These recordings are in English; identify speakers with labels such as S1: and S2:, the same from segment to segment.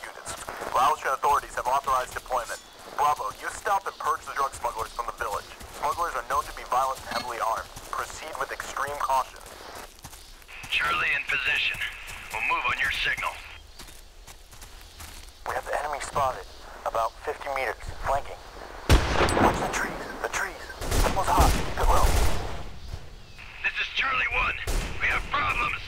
S1: ground units. Laotian authorities have authorized deployment. Bravo, you stop and purge the drug smugglers from the village. Smugglers are known to be violent and heavily armed. Proceed with extreme caution.
S2: Charlie in position. We'll move on your signal.
S1: We have the enemy spotted. About 50 meters, flanking. Watch the trees, the trees. Signal's hot. It low.
S2: This is Charlie 1. We have problems.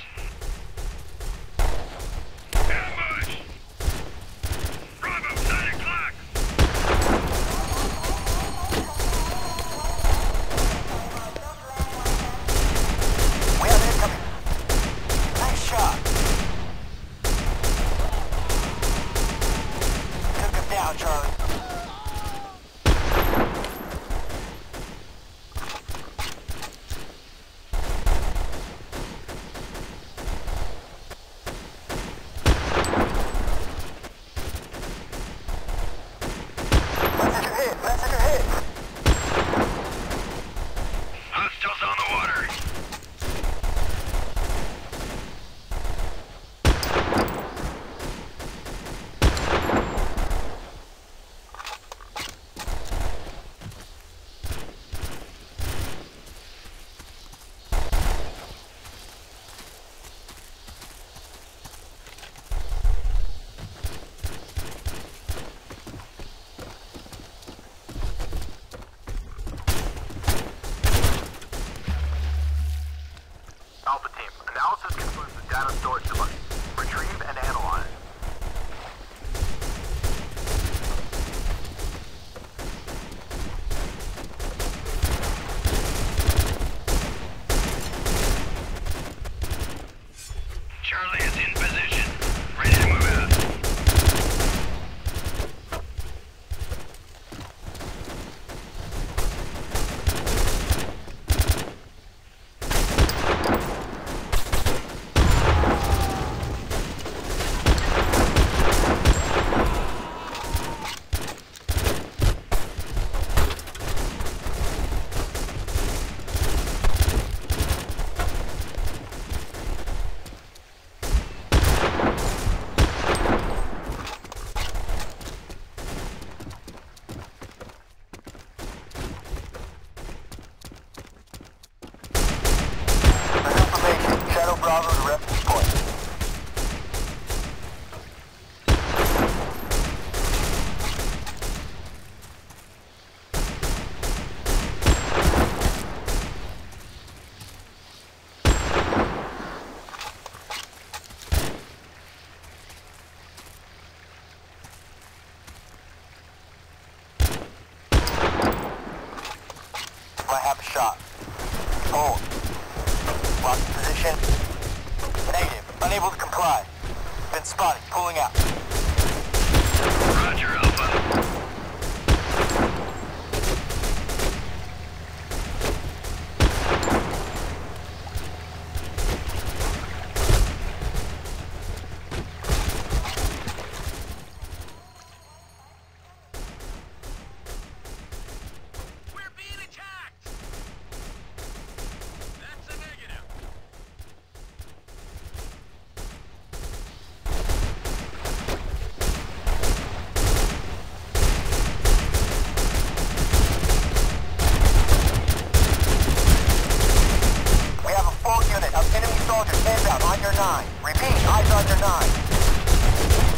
S2: on
S3: your nine. Repeat, eyes on your
S4: nine.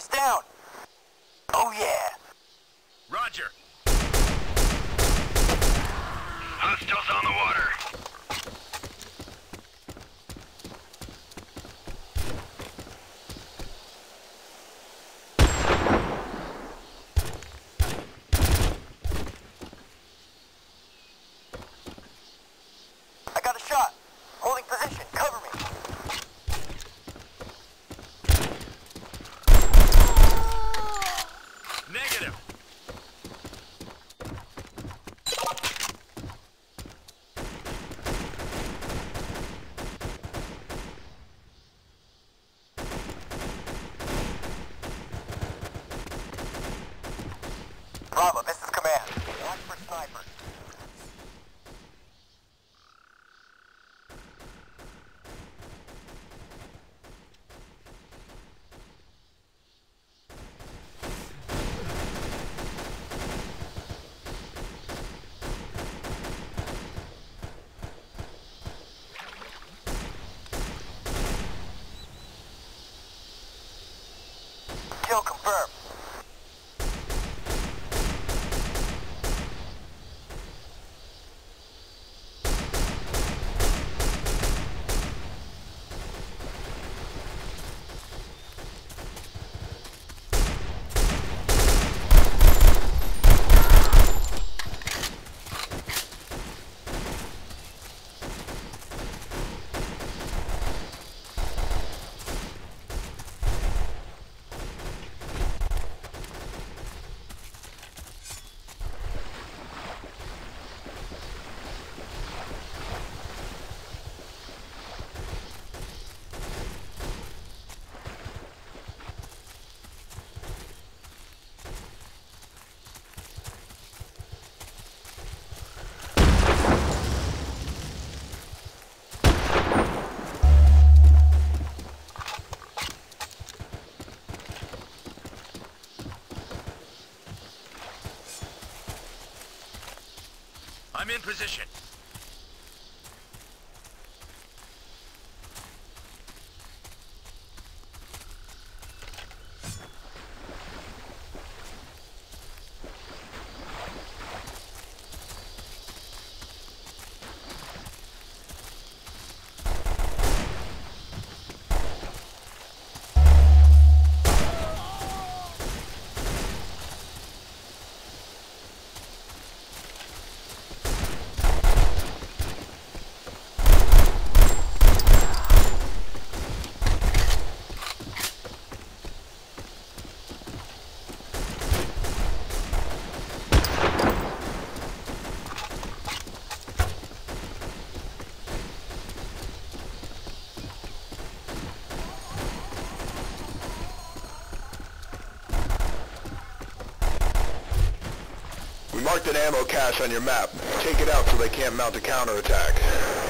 S4: He's down.
S5: In position.
S6: an ammo cache on your map. Take it out so they can't mount a counterattack.